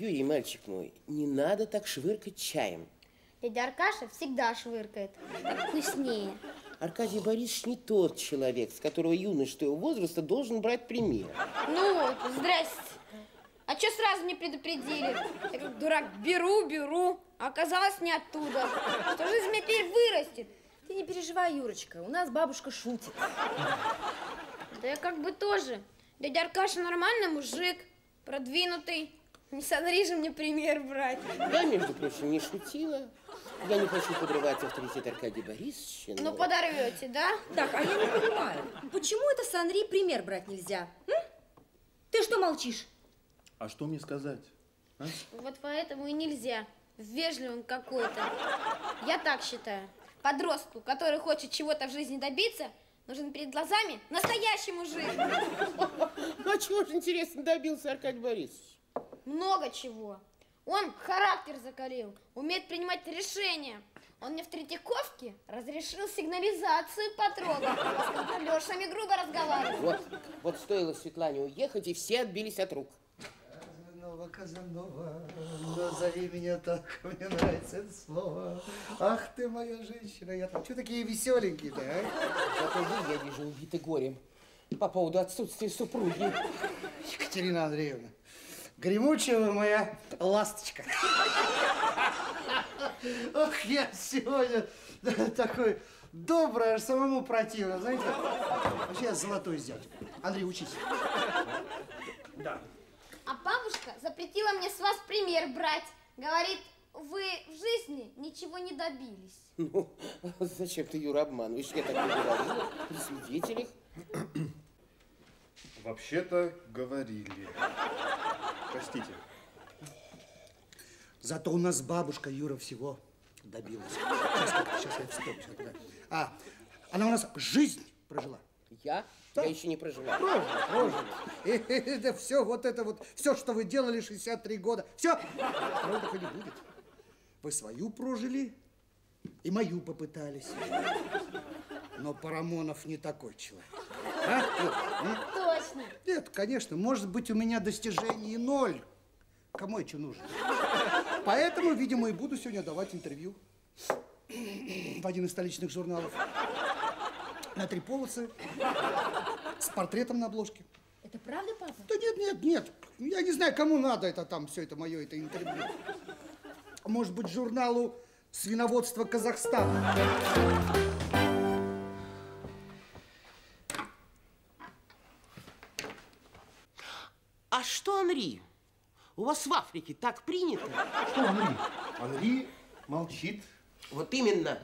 Юрий, мальчик мой, не надо так швыркать чаем. Дядя Аркаша всегда швыркает. Вкуснее. Аркадий Борисович не тот человек, с которого юнош твоего возраста должен брать пример. Ну вот, здрасте. А что сразу не предупредили? Я как дурак беру, беру, а оказалось не оттуда. Что же из меня теперь вырастет? Ты не переживай, Юрочка, у нас бабушка шутит. Да я как бы тоже. Дядя Аркаша нормальный мужик, продвинутый. Не смотри же мне пример брать. Я, между прочим, не шутила. Я не хочу подрывать авторитет Аркадия Борисовича, но... Ну подорвете, да? Так, а я не понимаю, почему это с Анри пример брать нельзя? М? Ты что молчишь? А что мне сказать? а? Вот поэтому и нельзя. Вежливый он какой-то. Я так считаю. Подростку, который хочет чего-то в жизни добиться, нужен перед глазами настоящий мужик. Ну, а чего же, интересно, добился Аркадий Борисович? Много чего. Он характер закалил, умеет принимать решения. Он мне в Третьяковке разрешил сигнализацию потрогать, а с контролершами грубо разговаривать. Вот, вот стоило Светлане уехать, и все отбились от рук. Казанова, Казанова, назови меня так, мне нравится это слово. Ах ты моя женщина, я там, что такие веселенькие-то, а? Зато вы, я вижу, убиты горем по поводу отсутствия супруги. Екатерина Андреевна, гремучая вы моя ласточка. Ох, я сегодня такой добрый, аж самому противно, знаете. Вообще я золотой зять. Андрей, учись. А бабушка запретила мне с вас пример брать. Говорит, вы в жизни ничего не добились. Ну, зачем ты, Юра, обманываешь? Я так не говорила. При свидетелях. Вообще-то говорили. Простите. Зато у нас бабушка Юра всего добилась. Сейчас, сейчас я вспомню. сейчас. А, она у нас жизнь прожила. Я? Я еще не прожила. Прожила, прожила. И это все, вот это вот, все, что вы делали 63 года, все, отдыха не будет. Вы свою прожили и мою попытались. Но Парамонов не такой человек. А? Точно. Нет, конечно, может быть, у меня достижений ноль. Кому это нужно? Поэтому, видимо, и буду сегодня давать интервью в один из столичных журналов. На три полосы, с портретом на обложке. Это правда, папа? Да нет, нет, нет. Я не знаю, кому надо это там, все это мое, это интервью. Может быть, журналу «Свиноводство Казахстана». Анри? У вас в Африке так принято? Что Анри? Анри молчит. Вот именно.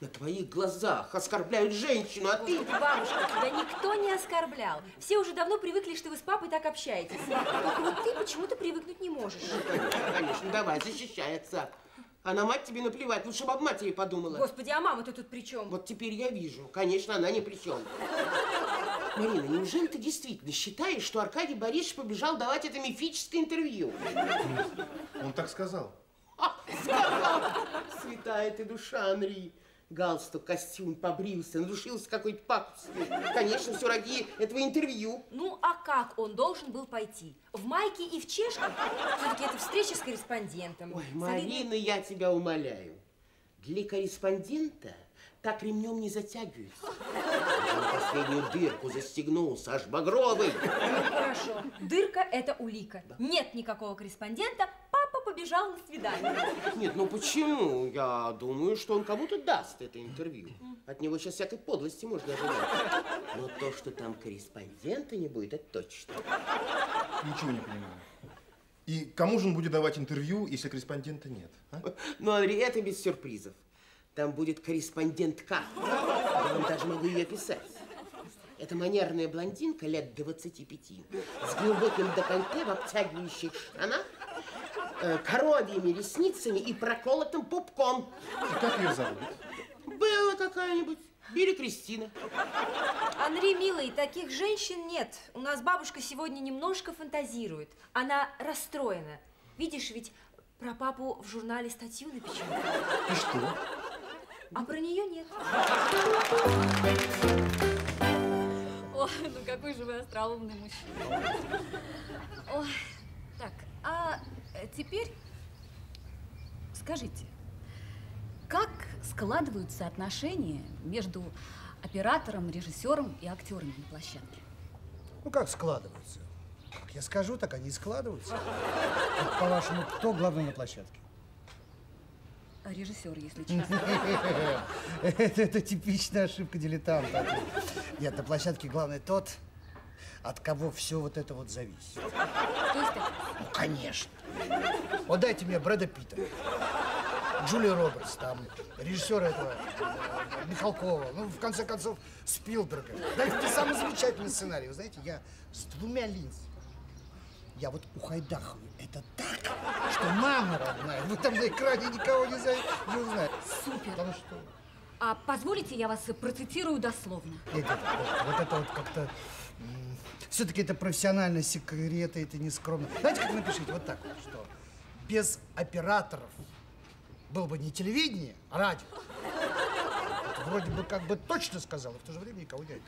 На твоих глазах оскорбляют женщину, а ты... Бабушка, тебя никто не оскорблял. Все уже давно привыкли, что вы с папой так общаетесь. Только вот ты почему-то привыкнуть не можешь. Конечно, конечно, давай, защищай отца. А на мать тебе наплевать, лучше бы об матери подумала. Господи, а мама-то тут при чем? Вот теперь я вижу. Конечно, она ни при чем. Марина, неужели ты действительно считаешь, что Аркадий Борисович побежал давать это мифическое интервью? Он так сказал. А, сказал! Святая ты душа, Анри. Галстук, костюм, побрился, надушился какой-то пакостью. Конечно, все ради этого интервью. Ну, а как он должен был пойти? В майке и в чешках? Все-таки это встреча с корреспондентом. Ой, Солидный- Марина, я тебя умоляю. Для корреспондента так ремнем не затягиваются. Я на последнюю дырку застегнулся, аж багровый. Ну, хорошо. Дырка – это улика. Нет никакого корреспондента, папа побежал на свидание. Нет, ну почему? Я думаю, что он кому-то даст это интервью. От него сейчас всякой подлости можно ожидать. Но то, что там корреспондента не будет, это точно. Ничего не понимаю. И кому же он будет давать интервью, если корреспондента нет? а? Ну, Андрей, это без сюрпризов. Там будет корреспондентка. Я вам даже могу ее описать. Это манерная блондинка лет 25, с глубоким декольте в обтягивающих штанах, э, коровьими ресницами и проколотым пупком. И как ее зовут? Белла какая-нибудь или Кристина. Анри, милый, таких женщин нет. У нас бабушка сегодня немножко фантазирует. Она расстроена. Видишь, ведь про папу в журнале статью напечатали. И что? А про нее нет. Ой, ну какой же вы остроумный мужчина. Ой, так, а Теперь скажите, как складываются отношения между оператором, режиссером и актерами на площадке? Ну, как складываются? Как я скажу, так они и складываются. По-вашему, кто главный на площадке? Режиссер, если честно. Это, это типичная ошибка дилетанта. Нет, на площадке главный тот, от кого все вот это вот зависит. То есть так, Ну, конечно. Вот дайте мне Брэда Питта, Джулия Робертс, там, режиссера этого, э, Михалкова, ну, в конце концов, Спилберга. Дайте самый замечательный сценарий. Вы знаете, я с двумя линзами. Я вот ухайдахаю это так, что мама родная, вы там на экране никого не, за... не узнаете. Супер. Потому что... А позволите, я вас процитирую дословно. Нет, нет, вот, это вот как-то... Все-таки это профессиональные секреты, это не скромно. Знаете, как напишите? Вот так вот, что без операторов было бы не телевидение, а радио. Вот вроде бы как бы точно сказал, и в то же время никого нет.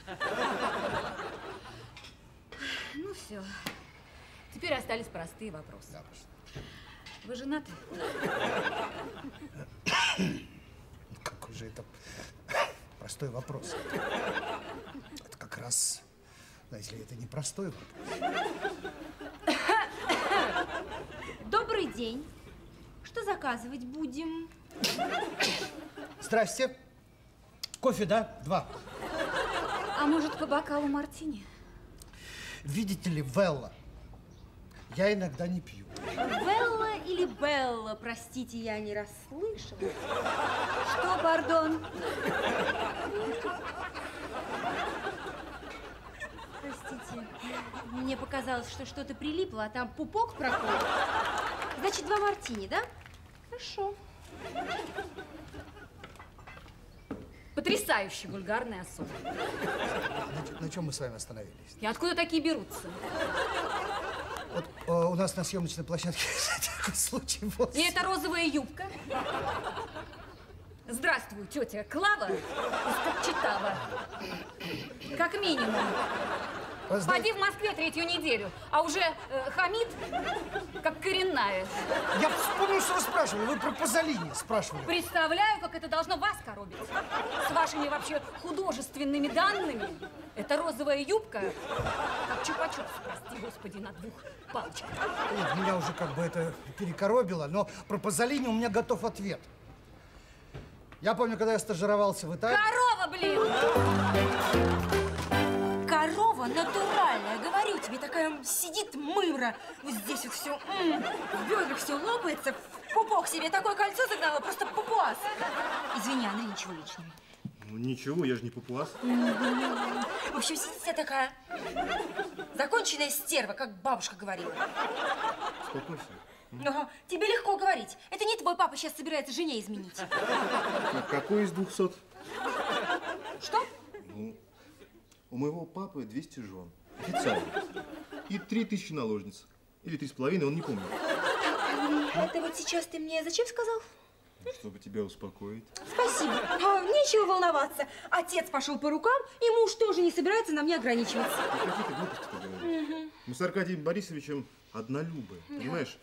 Ну все. Теперь остались простые вопросы. Да, пожалуйста. Вы женаты? Ну, какой же это простой вопрос. Это как раз, знаете ли, это не простой вопрос. Добрый день. Что заказывать будем? Здрасте. Кофе, да? Два. А может, по бокалу мартини? Видите ли, Велла, я иногда не пью. Белла или Белла? Простите, я не расслышала. Что, пардон? Простите, мне показалось, что что-то прилипло, а там пупок проходит. Значит, два мартини, да? Хорошо. Потрясающе вульгарная особа. На, на чем мы с вами остановились? И откуда такие берутся? Вот э, у нас на съемочной площадке такой случай был. И это розовая юбка. Здравствуй, тетя Клава из Копчетава. Как минимум. Знаете, Поди в Москве третью неделю, а уже э, хамит, как коренная. Я вспомнил, что вы спрашивали. Вы про Пазолини спрашивали. Представляю, как это должно вас коробить. С вашими вообще художественными данными. Это розовая юбка, как чупа-чупс, прости господи, на двух палочках. Нет, Меня уже как бы это перекоробило, но про Пазолини у меня готов ответ. Я помню, когда я стажировался в Италии... Корова, блин! Корова натуральная, говорю тебе, такая сидит мымра. Вот здесь вот все, в бедрах все лопается, в пупок себе такое кольцо загнала, просто пупуас. Извини, Андрей, ничего личного. Ну ничего, я же не папуас. В общем, сидит вся такая законченная стерва, как бабушка говорила. Успокойся. Ага, тебе легко говорить. Это не твой папа сейчас собирается жене изменить. А какой из двухсот? Что? Ну, у моего папы 200 жен. Официально. И 3000 наложниц. Или три с половиной, он не помнит. Это вот сейчас ты мне зачем сказал? Чтобы тебя успокоить. Спасибо. А, нечего волноваться. Отец пошел по рукам, и муж тоже не собирается на мне ограничиваться. Ну, какие ты глупости говоришь. Мы с Аркадием Борисовичем однолюбы, понимаешь?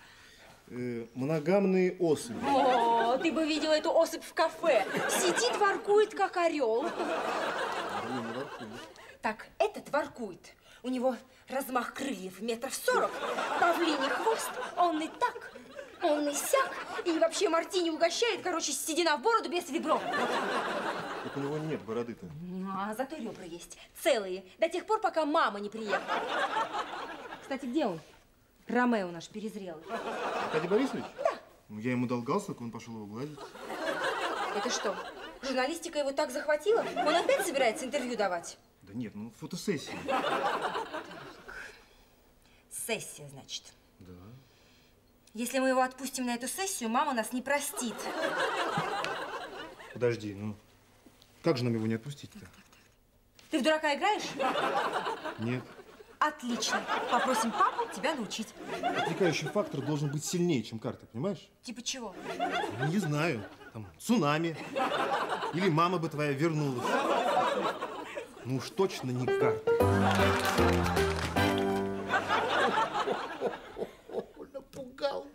Э, моногамные особи. О, ты бы видела эту особь в кафе. Сидит, воркует, как орел. Не. Так, этот воркует. У него размах крыльев метров сорок, павлиний хвост, он и так, он и сяк, и вообще мартини угощает, короче, седина в бороду без вибро. Так у него нет бороды-то. А зато ребра есть, целые, до тех пор, пока мама не приехала. Кстати, где он? Ромео наш перезрелый. Аркадий Борисович? Да. Ну, я ему дал галстук, он пошел его гладить. Это что, журналистика его так захватила? Он опять собирается интервью давать? Да нет, ну фотосессия. Сессия, значит. Да. Если мы его отпустим на эту сессию, мама нас не простит. Подожди, ну как же нам его не отпустить-то? Ты в дурака играешь? Нет. Отлично. Попросим папу тебя научить. Отвлекающий фактор должен быть сильнее, чем карта, понимаешь? Типа чего? Ну, не знаю, там, цунами. Или мама бы твоя вернулась. Ну уж точно не карта. Напугал.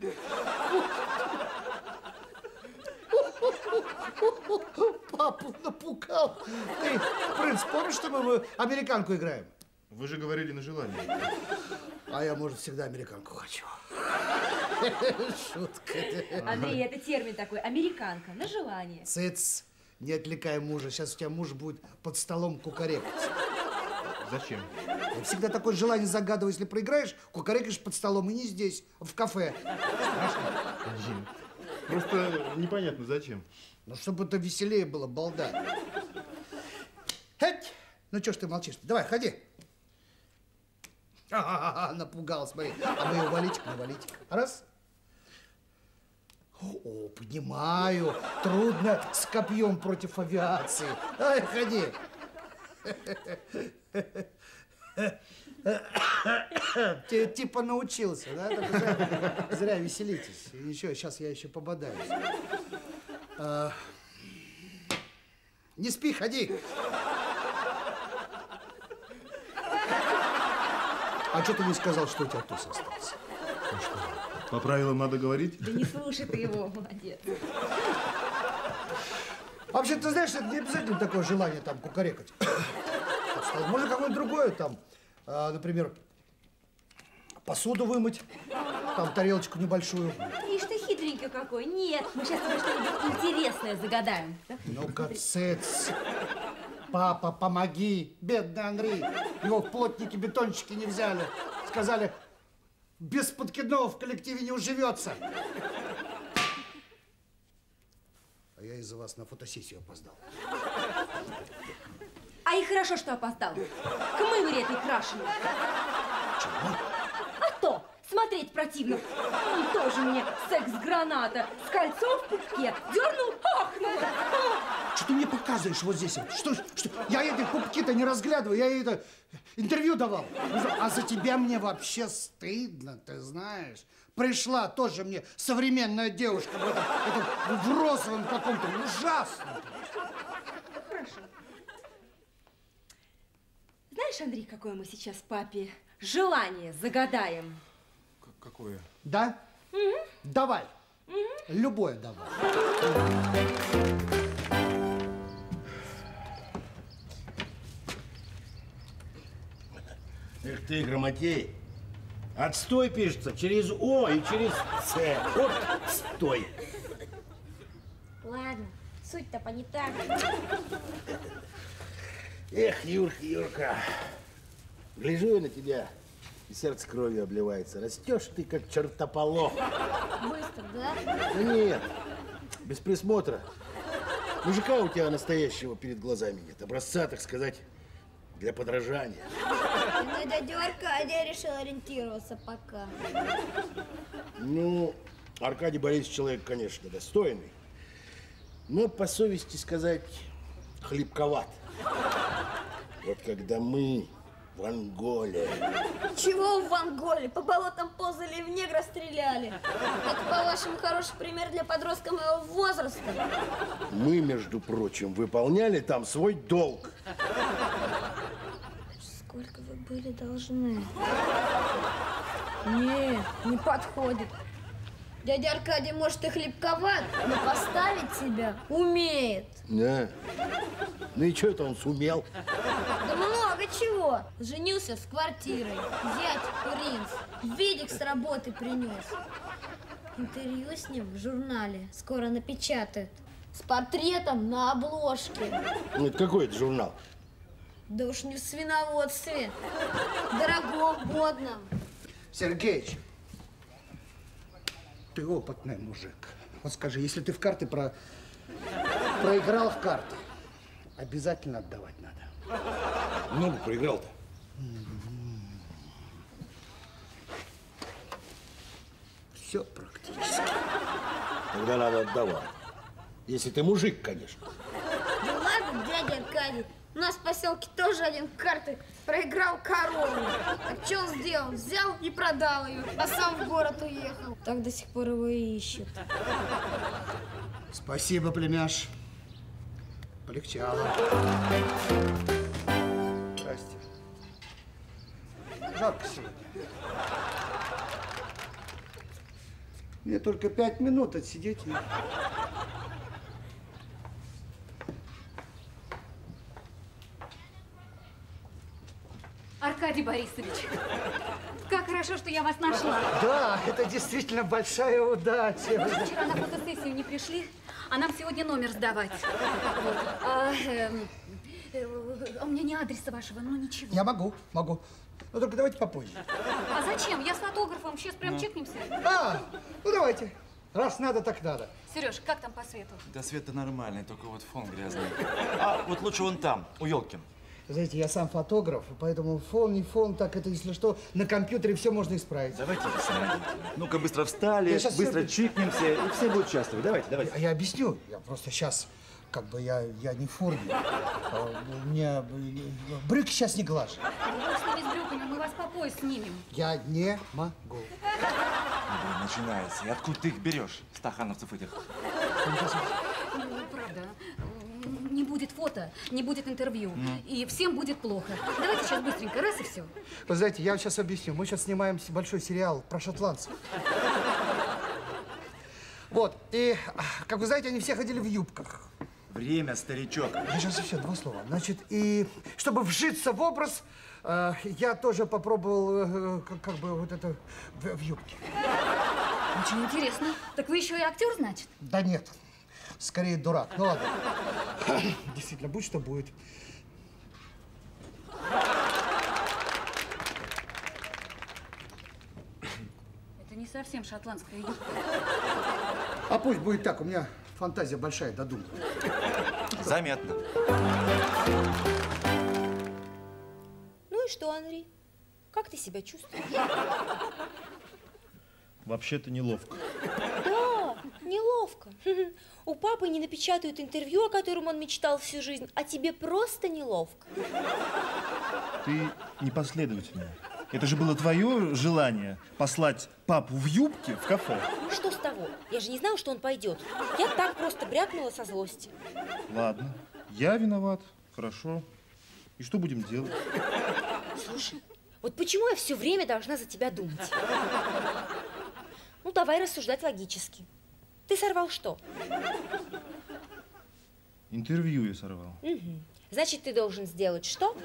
Папу напугал. Ты, принц, помнишь, что мы в американку играем? Вы же говорили на желание. А я, может, всегда американку хочу. Шутка. Андрей, это термин такой, американка, на желание. Цыц, не отвлекай мужа. Сейчас у тебя муж будет под столом кукарекать. Зачем? Я всегда такое желание загадываю, если проиграешь, кукарекаешь под столом, и не здесь, а в кафе. Дим, Просто непонятно зачем. Ну, чтобы это веселее было, балда. Хеть! Ну, что ж ты молчишь? Давай, ходи. Ха-ха-ха, напугал, смотри. А мы его валить, на валить. Раз. О, понимаю. Трудно с копьем против авиации. Давай, ходи. Типа научился, да? Зря, веселитесь. Еще, сейчас я еще пободаюсь. А, не спи, ходи. А что ты не сказал, что у тебя туз остался? По правилам надо говорить? Да не слушай ты его, молодец. Вообще, ты знаешь, это не обязательно такое желание там кукарекать. Можно какое-нибудь другое там, а, например, посуду вымыть, там тарелочку небольшую. Ишь ты хитренький какой. Нет, мы сейчас тебе что-нибудь интересное загадаем. Ну-ка, цец. Папа, помоги. Бедный Андрей. Его в плотники бетонщики не взяли. Сказали, без подкидного в коллективе не уживется. А я из-за вас на фотосессию опоздал. А и хорошо, что опоздал. К мымре этой крашеной. Чего? Противно. Он тоже мне секс-граната. С кольцом в пупке. Дернул, ахнул. Что ты мне показываешь вот здесь? вот? Что, что? Я эти пупки-то не разглядываю, я ей это интервью давал. А за тебя мне вообще стыдно, ты знаешь. Пришла тоже мне современная девушка в, этом, этом, в розовом каком-то ужасном. Знаешь, Андрей, какое мы сейчас папе желание загадаем? Какое? Да? Давай. Любое давай. Эх ты, грамотей. Отстой пишется через О и через С. Вот стой. Ладно, суть-то понята. Эх, Юрка, Юрка. Гляжу я на тебя, и сердце кровью обливается. Растешь ты, как чертополох. Быстро, да? Да нет, без присмотра. Мужика у тебя настоящего перед глазами нет. Образца, так сказать, для подражания. И на дядю Аркадия решил ориентироваться пока. Ну, Аркадий Борисович человек, конечно, достойный. Но, по совести сказать, хлебковат. Вот когда мы в Анголе Чего в Анголе? По болотам ползали и в негра стреляли. Это, по-вашему, хороший пример для подростка моего возраста. Мы, между прочим, выполняли там свой долг. Сколько вы были должны? Не, не подходит. Дядя Аркадий, может, и хлебковат, но поставить себя умеет. Да. Ну и что это он сумел? Чего. Женился с квартирой. Зять принц. Видик с работы принес. Интервью с ним в журнале скоро напечатают. С портретом на обложке. Ну, это какой это журнал? Да уж не в свиноводстве. Дорогом, модном. Сергеич, ты опытный мужик. Вот скажи, если ты в карты про... проиграл в карты, обязательно отдавать надо. Много проиграл-то. Все практически. Тогда надо отдавать. Если ты мужик, конечно. Ну ладно, дядя Аркадий. У нас в поселке тоже один в карты проиграл корову. А что он сделал? Взял и продал ее, а сам в город уехал. Так до сих пор его и ищут. Спасибо, племяш. Полегчало. жарко сегодня. Мне только пять минут отсидеть. Аркадий Борисович, как хорошо, что я вас нашла. Да, это действительно большая удача. Мы вчера на фотосессию не пришли, а нам сегодня номер сдавать. А, эм у меня не адреса вашего, ну ничего. Я могу, могу. Но только давайте попозже. А зачем? Я с фотографом, сейчас прям чекнемся. А, ну давайте. Раз надо, так надо. Сереж, как там по свету? Да свет-то нормальный, только вот фон грязный. А вот лучше вон там, у елки. Знаете, я сам фотограф, поэтому фон, не фон, так это, если что, на компьютере все можно исправить. Давайте. Ну-ка быстро встали, Я быстро всё- чикнемся, и все будут счастливы. Давайте, давайте. А я объясню. Я просто сейчас, как бы, я, я не в форме. А, У меня брюки сейчас не глажу. Ними с брюками, мы вас по пояс снимем. Я не могу. Блин, начинается. И откуда ты их берешь, стахановцев этих? Ну, правда. Не будет фото, не будет интервью. И всем будет плохо. Давайте сейчас быстренько, раз и все. Вы знаете, я вам сейчас объясню. Мы сейчас снимаем большой сериал про шотландцев. Вот, и, как вы знаете, они все ходили в юбках. Время, старичок. Сейчас еще два слова. Значит, и чтобы вжиться в образ, э, я тоже попробовал, э, как, как бы, вот это, в, в юбке. Очень интересно. Так вы еще и актер, значит? Да нет, скорее дурак. Ну ладно. Действительно, будь что будет. Это не совсем шотландская юбка. А пусть будет так, у меня фантазия большая, додумка. Заметно. Ну и что, Анри? Как ты себя чувствуешь? Вообще-то неловко. Да, неловко. У папы не напечатают интервью, о котором он мечтал всю жизнь, а тебе просто неловко. Ты непоследовательная. Это же было твое желание послать папу в юбке в кафе. Что с того? Я же не знала, что он пойдет. Я так просто брякнула со злости. Ладно, я виноват. Хорошо. И что будем делать? Слушай, вот почему я все время должна за тебя думать? Ну, давай рассуждать логически. Ты сорвал что? Интервью я сорвал. Мгм. Значит, ты должен сделать что?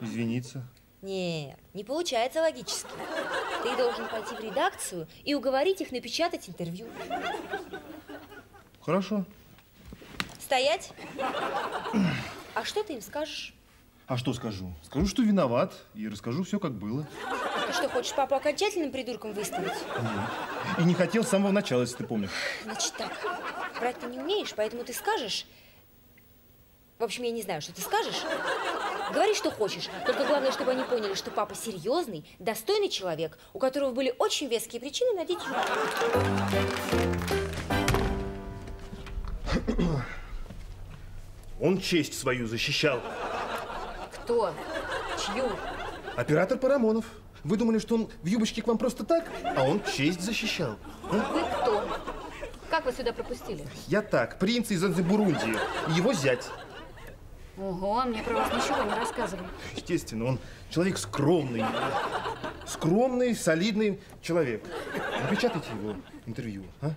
Извиниться. Нет, не получается логически. Ты должен пойти в редакцию и уговорить их напечатать интервью. Хорошо. Стоять. А что ты им скажешь? А что скажу? Скажу, что виноват, и расскажу все, как было. Ты что, хочешь папу окончательным придурком выставить? И не хотел с самого начала, если ты помнишь. Значит так, врать ты не умеешь, поэтому ты скажешь... В общем, я не знаю, что ты скажешь. Говори, что хочешь. Только главное, чтобы они поняли, что папа серьезный, достойный человек, у которого были очень веские причины надеть юбку. Он честь свою защищал. Кто? Чью? Оператор Парамонов. Вы думали, что он в юбочке к вам просто так? А он честь защищал. Вы кто? Как вы сюда пропустили? Я так, принц из Бурунди и его зять. Ого, мне про вас ничего не рассказывали. Естественно, он человек скромный. Скромный, солидный человек. Напечатайте его интервью, а?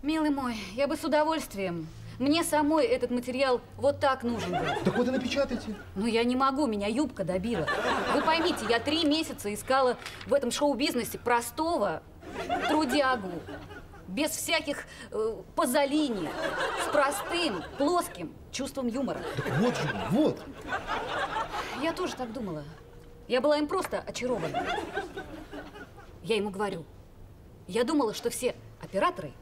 Милый мой, я бы с удовольствием. Мне самой этот материал вот так нужен был. Так вот и напечатайте. Но я не могу, меня юбка добила. Вы поймите, я три месяца искала в этом шоу-бизнесе простого трудягу. Без всяких э, позолини. С простым, плоским чувством юмора. Так вот же, вот. Я тоже так думала. Я была им просто очарована. Я ему говорю, я думала, что все операторы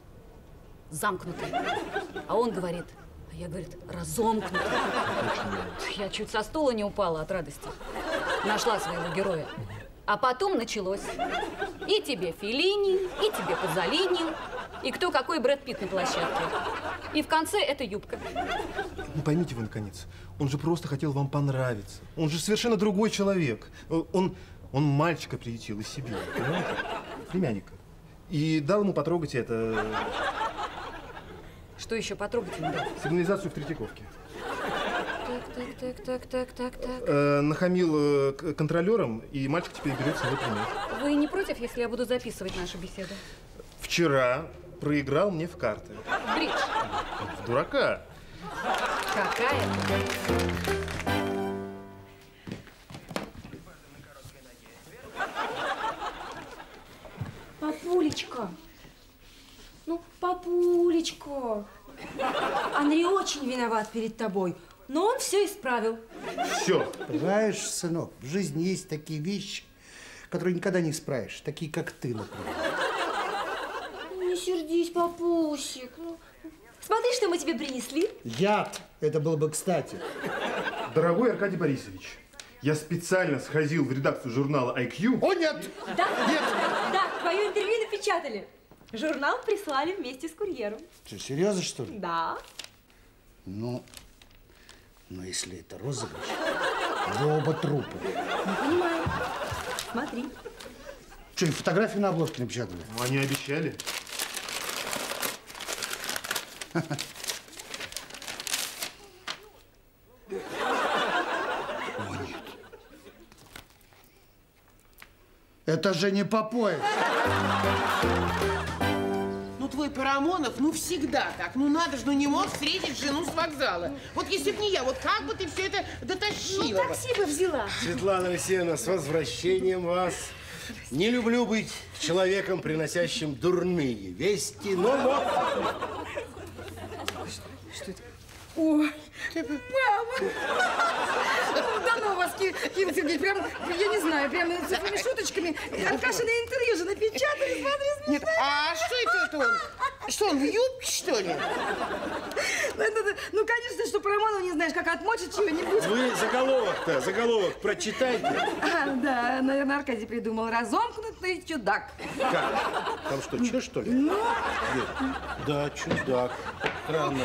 замкнуты. А он говорит, а я, говорит, разомкнута. Я чуть со стула не упала от радости. Нашла своего героя. А потом началось. И тебе Филини, и тебе Пазолини, и кто какой Брэд Питт на площадке. И в конце это юбка. Ну поймите вы, наконец, он же просто хотел вам понравиться. Он же совершенно другой человек. Э, Он, он мальчика приютил из Сибири, понимаете? Племянника. И дал ему потрогать это, Что еще потрогать дал? сигнализацию в Третьяковке. Так, так, так, так, так, так, так. Э, нахамил э, к- контролерам, и мальчик теперь берет с него пример. Вы не против, если я буду записывать нашу беседу? Вчера проиграл мне в карты. Бридж. В дурака. Какая? Папулечка. Ну, папулечка. Андрей очень виноват перед тобой, но он все исправил. Все. Понимаешь, сынок, в жизни есть такие вещи, которые никогда не исправишь, такие, как ты, например. Сердись, папусик. Ну, смотри, что мы тебе принесли. Яд. Это было бы кстати. Дорогой Аркадий Борисович, я специально сходил в редакцию журнала IQ. О, нет! Да? Нет. Да, твое интервью напечатали. Журнал прислали вместе с курьером. Что, серьезно, что ли? Да. Ну, но если это розыгрыш, вы оба трупы. Не понимаю. Смотри. Что, и фотографии на обложке напечатали? Ну, Они обещали. О, нет. Это же не Попоев. Ну, твой Парамонов, ну, всегда так. Ну, надо же, ну, не мог встретить жену с вокзала. Вот если б не я, вот как бы ты все это дотащила? бы? бы взяла. Светлана Алексеевна, с возвращением вас. Не люблю быть человеком, приносящим дурные вести, но О, мама! Да ну вас, Ки- Кирилл Сергеевич, прям, я не знаю, прям с этими шуточками. Аркашина интервью же напечатали, смотри, Нет, а что это, он? Что, он в юбке, что ли? Ну, ну, конечно, что про Романова не знаешь, как отмочить чего-нибудь. вы заголовок-то, заголовок прочитайте. А, да, наверное, Аркадий придумал. Разомкнутый чудак. Как? Там что, че, что ли? Нет. Да, чудак. Странно.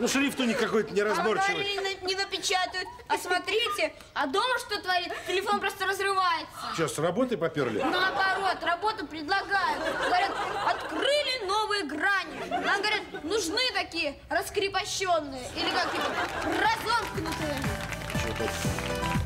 Ну, шрифт у них какой-то неразборчивый. Говорили, на- не напечатают. А смотрите, а дома что творит? Телефон просто разрывается. Что, с работы поперли? Наоборот, работу предлагают. Говорят, открыли новые грани. Нам говорят, нужны такие раскрепощенные. Или как типа, разомкнутые. Что-то